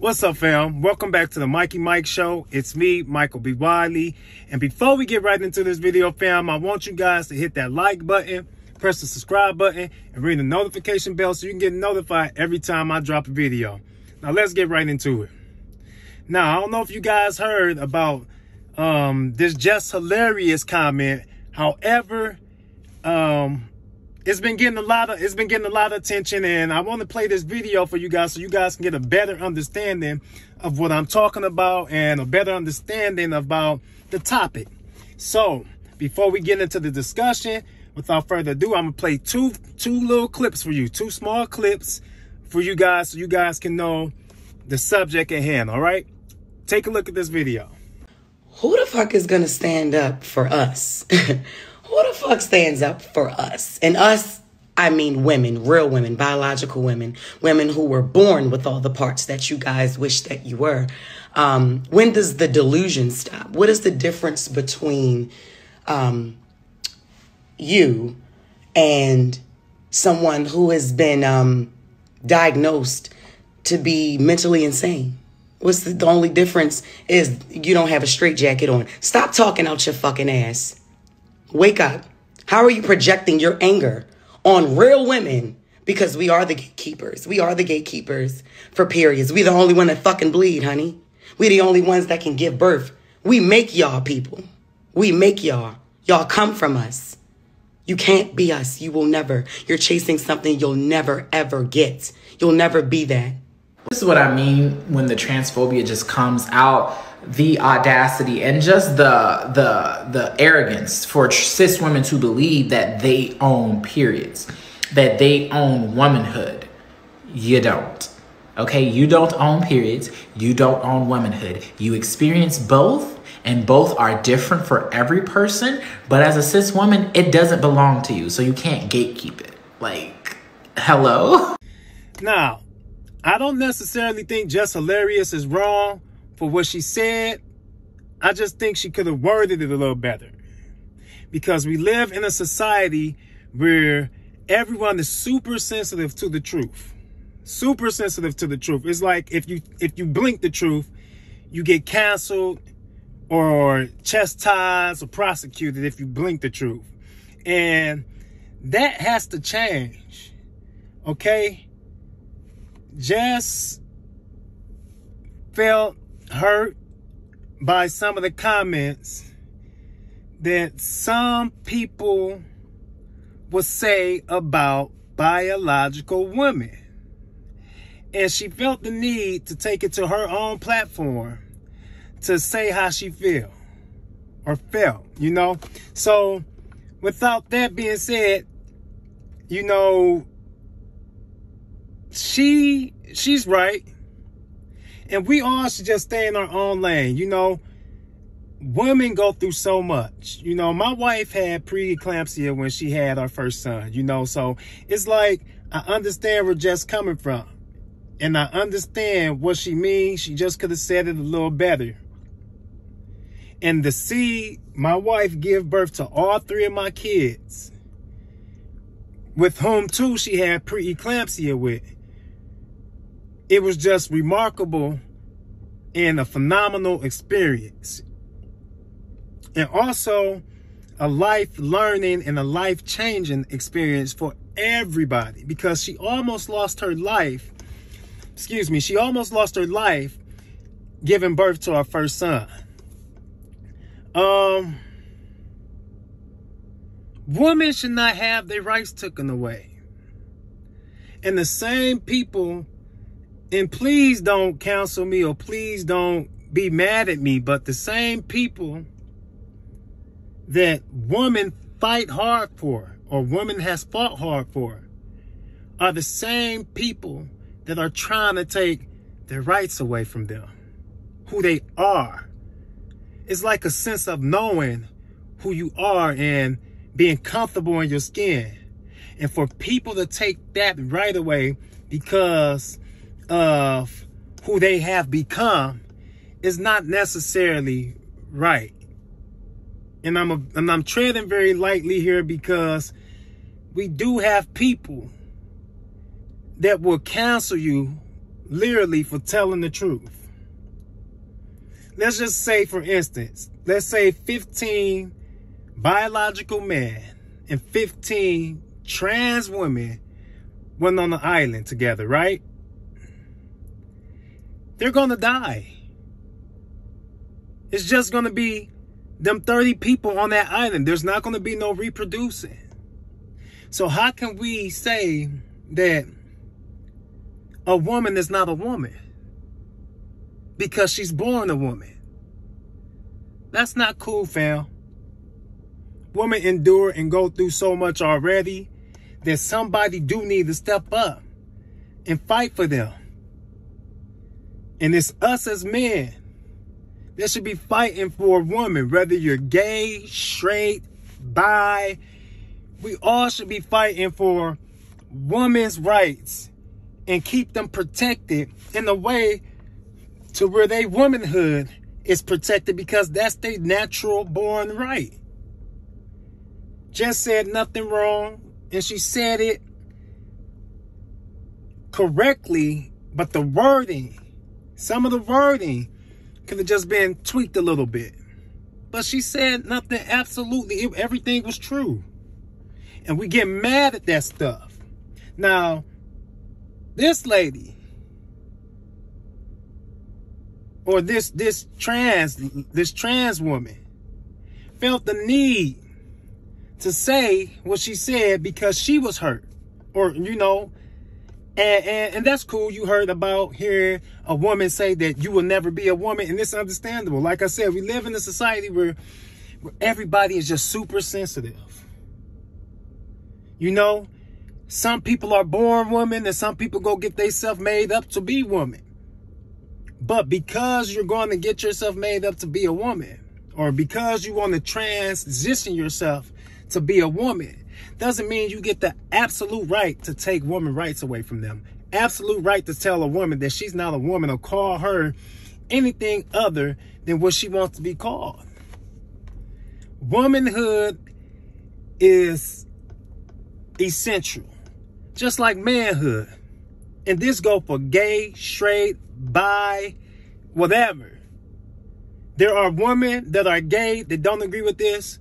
What's up, fam? Welcome back to the Mikey Mike Show. It's me, Michael B. Wiley. And before we get right into this video, fam, I want you guys to hit that like button, press the subscribe button, and ring the notification bell so you can get notified every time I drop a video. Now, let's get right into it. Now, I don't know if you guys heard about um, this Jess Hilarious comment. However, um, it's been getting a lot of it's been getting a lot of attention and I want to play this video for you guys so you guys can get a better understanding of what I'm talking about and a better understanding about the topic. So before we get into the discussion, without further ado, I'm gonna play two two little clips for you, two small clips for you guys so you guys can know the subject at hand, all right? Take a look at this video. Who the fuck is gonna stand up for us? Who the fuck stands up for us? And us, I mean women, real women, biological women, women who were born with all the parts that you guys wish that you were. Um, when does the delusion stop? What is the difference between um, you and someone who has been um, diagnosed to be mentally insane? What's the, the only difference is you don't have a straight jacket on. Stop talking out your fucking ass. Wake up. How are you projecting your anger on real women? Because we are the gatekeepers. We are the gatekeepers for periods. We the only one that fucking bleed, honey. We the only ones that can give birth. We make y'all people. We make y'all. Y'all come from us. You can't be us. You will never. You're chasing something you'll never ever get. You'll never be that. This is what I mean when the transphobia just comes out the audacity and just the the the arrogance for cis women to believe that they own periods, that they own womanhood. You don't. Okay, you don't own periods, you don't own womanhood. You experience both and both are different for every person, but as a cis woman, it doesn't belong to you, so you can't gatekeep it. Like, hello? Now, I don't necessarily think Jess Hilarious is wrong for what she said. I just think she could have worded it a little better. Because we live in a society where everyone is super sensitive to the truth. Super sensitive to the truth. It's like if you if you blink the truth, you get canceled or chastised or prosecuted if you blink the truth. And that has to change. Okay? Jess felt hurt by some of the comments that some people will say about biological women. And she felt the need to take it to her own platform to say how she feel or felt, you know? So without that being said, you know, she she's right. And we all should just stay in our own lane. You know, women go through so much. You know, my wife had preeclampsia when she had our first son, you know, so it's like I understand where Jess coming from. And I understand what she means. She just could have said it a little better. And to see my wife give birth to all three of my kids, with whom too she had preeclampsia with, it was just remarkable and a phenomenal experience. And also a life learning and a life changing experience for everybody because she almost lost her life. Excuse me, she almost lost her life giving birth to our first son. Um, women should not have their rights taken away. And the same people and please don't counsel me or please don't be mad at me, but the same people that women fight hard for or women has fought hard for are the same people that are trying to take their rights away from them, who they are. It's like a sense of knowing who you are and being comfortable in your skin. And for people to take that right away because of who they have become is not necessarily right. And I'm a, and I'm treading very lightly here because we do have people that will cancel you literally for telling the truth. Let's just say, for instance, let's say 15 biological men and 15 trans women went on the island together, right? They're going to die. It's just going to be them 30 people on that island. There's not going to be no reproducing. So how can we say that a woman is not a woman because she's born a woman? That's not cool, fam. Women endure and go through so much already that somebody do need to step up and fight for them. And it's us as men that should be fighting for a woman, whether you're gay, straight, bi. We all should be fighting for women's rights and keep them protected in a way to where their womanhood is protected because that's their natural born right. Jess said nothing wrong, and she said it correctly, but the wording, some of the wording could have just been tweaked a little bit. But she said nothing absolutely, everything was true. And we get mad at that stuff. Now, this lady, or this this trans this trans woman felt the need to say what she said because she was hurt or you know and, and, and that's cool. You heard about hearing a woman say that you will never be a woman, and it's understandable. Like I said, we live in a society where, where everybody is just super sensitive. You know, some people are born women, and some people go get themselves made up to be women. But because you're going to get yourself made up to be a woman, or because you want to transition yourself to be a woman, doesn't mean you get the absolute right to take woman rights away from them. Absolute right to tell a woman that she's not a woman or call her anything other than what she wants to be called. Womanhood is essential, just like manhood. And this go for gay, straight, bi, whatever. There are women that are gay that don't agree with this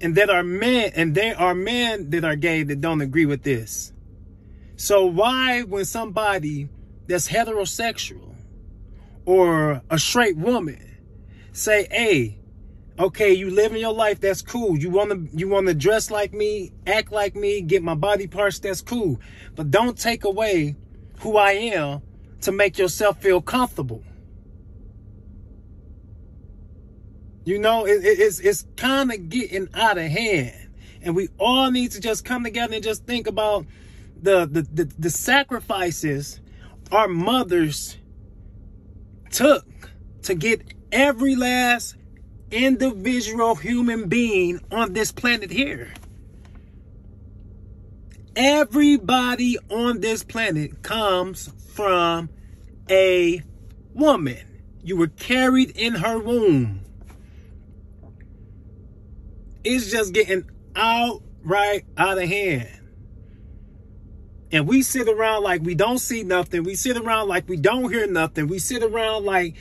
and that are men and there are men that are gay that don't agree with this. So why when somebody that's heterosexual or a straight woman say, "Hey, okay, you living your life, that's cool. You want to you want to dress like me, act like me, get my body parts, that's cool. But don't take away who I am to make yourself feel comfortable." You know, it, it, it's it's kind of getting out of hand, and we all need to just come together and just think about the the the, the sacrifices our mothers took to get every last individual human being on this planet here. Everybody on this planet comes from a woman. You were carried in her womb it's just getting outright out of hand. And we sit around like we don't see nothing. We sit around like we don't hear nothing. We sit around like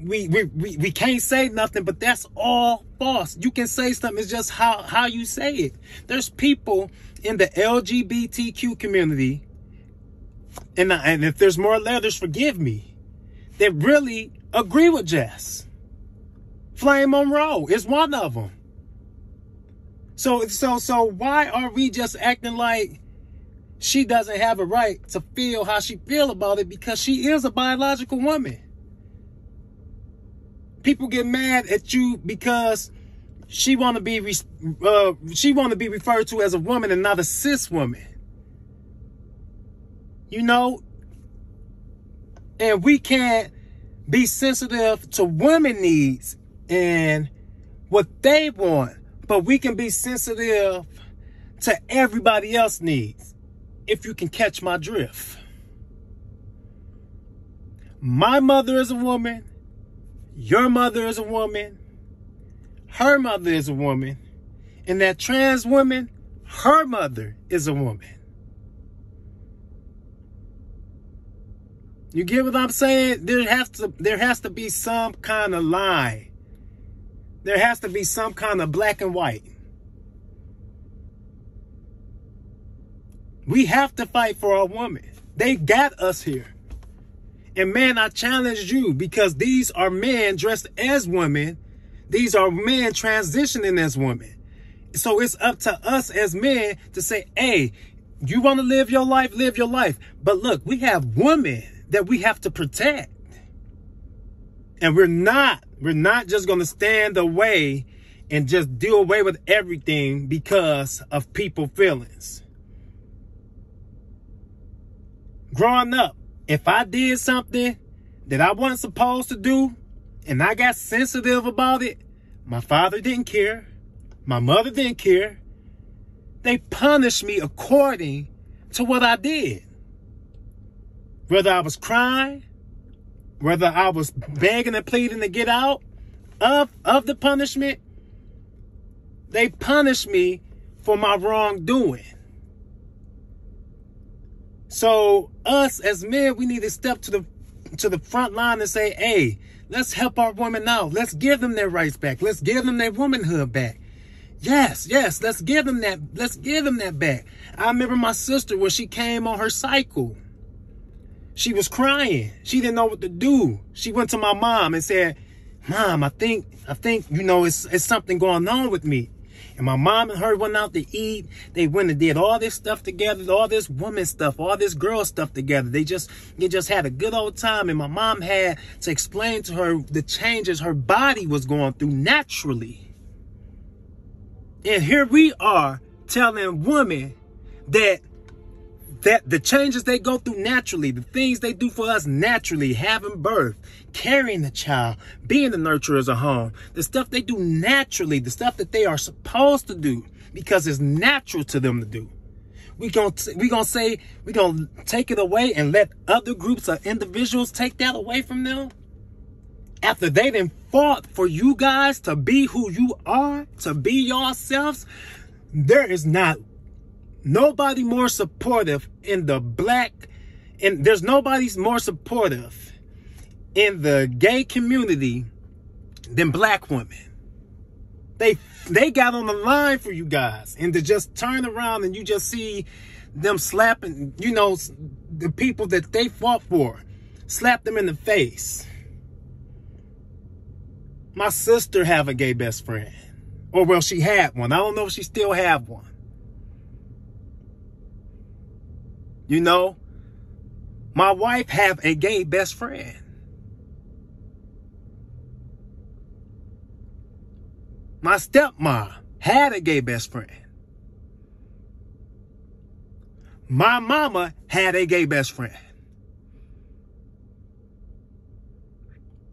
we we, we, we can't say nothing, but that's all false. You can say something, it's just how, how you say it. There's people in the LGBTQ community, and, and if there's more letters, forgive me, that really agree with Jess. Flame Monroe is one of them. So so so why are we just acting like she doesn't have a right to feel how she feel about it because she is a biological woman. People get mad at you because she want to be uh, she want to be referred to as a woman and not a cis woman. You know, and we can't be sensitive to women needs and what they want but we can be sensitive to everybody else needs if you can catch my drift. My mother is a woman. Your mother is a woman. Her mother is a woman. And that trans woman, her mother is a woman. You get what I'm saying? There has to there has to be some kind of line. There has to be some kind of black and white. We have to fight for our women. They got us here. And man, I challenge you because these are men dressed as women. These are men transitioning as women. So it's up to us as men to say, hey, you want to live your life, live your life. But look, we have women that we have to protect. And we're not, we're not just going to stand away and just do away with everything because of people feelings. Growing up, if I did something that I wasn't supposed to do and I got sensitive about it, my father didn't care. My mother didn't care. They punished me according to what I did. Whether I was crying, whether I was begging and pleading to get out of, of the punishment, they punished me for my wrongdoing. So us as men, we need to step to the to the front line and say, hey, let's help our women out. Let's give them their rights back. Let's give them their womanhood back. Yes, yes, let's give them that. Let's give them that back. I remember my sister when she came on her cycle. She was crying. She didn't know what to do. She went to my mom and said, Mom, I think, I think, you know, it's, it's something going on with me. And my mom and her went out to eat. They went and did all this stuff together, all this woman stuff, all this girl stuff together. They just, they just had a good old time. And my mom had to explain to her the changes her body was going through naturally. And here we are telling women that that the changes they go through naturally, the things they do for us naturally, having birth, carrying the child, being the nurturer of a home, the stuff they do naturally, the stuff that they are supposed to do because it's natural to them to do. We gonna we gonna say we're gonna take it away and let other groups of individuals take that away from them after they didn't fought for you guys to be who you are, to be yourselves, there is not nobody more supportive in the black, and there's nobody's more supportive in the gay community than black women. They they got on the line for you guys, and to just turn around and you just see them slapping, you know, the people that they fought for, slap them in the face my sister have a gay best friend. Or well, she had one. I don't know if she still have one. You know, my wife have a gay best friend. My stepmom had a gay best friend. My mama had a gay best friend.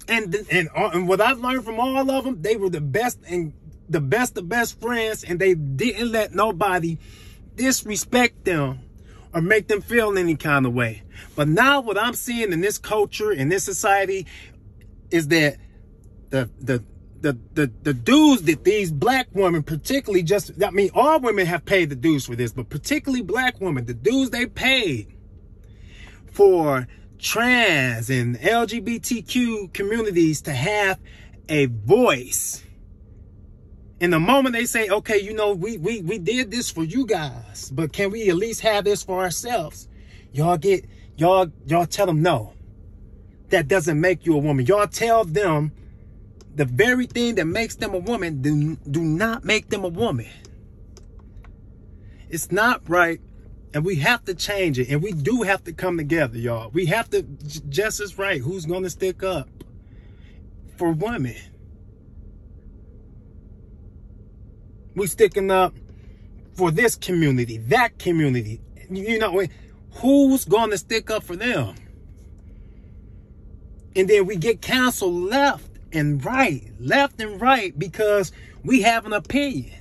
and and uh, and what I've learned from all of them, they were the best and the best of best friends, and they didn't let nobody disrespect them or make them feel any kind of way. But now what I'm seeing in this culture, in this society, is that the the the the, the dues that these black women particularly just I mean all women have paid the dues for this, but particularly black women, the dues they paid for trans and LGBTQ communities to have a voice. In the moment they say, okay, you know, we, we, we did this for you guys, but can we at least have this for ourselves? Y'all get, y'all, y'all tell them no. That doesn't make you a woman. Y'all tell them the very thing that makes them a woman do, do not make them a woman. It's not right and we have to change it. And we do have to come together, y'all. We have to, justice right, who's going to stick up for women? We sticking up for this community, that community. You know, eh, who's going to stick up for them? And then we get canceled left and right, left and right because we have an opinion.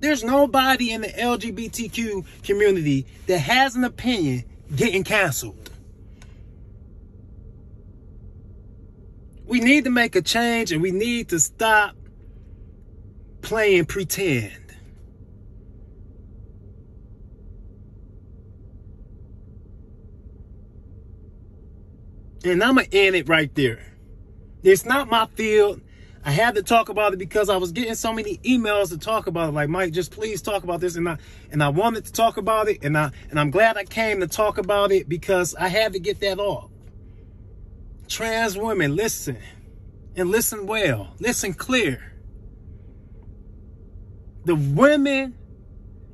There's nobody in the LGBTQ community that has an opinion getting canceled. We need to make a change and we need to stop playing pretend. And I'm going to end it right there. It's not my field. I had to talk about it because I was getting so many emails to talk about it. Like, Mike, just please talk about this. And I, and I wanted to talk about it. And I, and I'm glad I came to talk about it because I had to get that off. Trans women, listen and listen well. Listen clear. The women,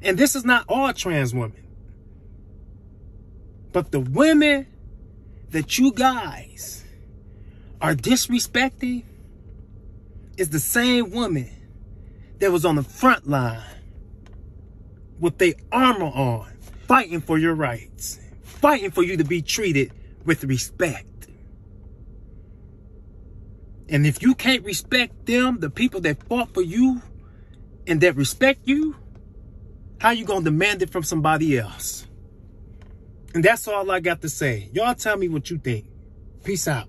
and this is not all trans women, but the women that you guys are disrespecting is the same woman that was on the front line with their armor on, fighting for your rights, fighting for you to be treated with respect. And if you can't respect them, the people that fought for you and that respect you, how you to demand it from somebody else? And that's all I got to say. Y'all tell me what you think. Peace out.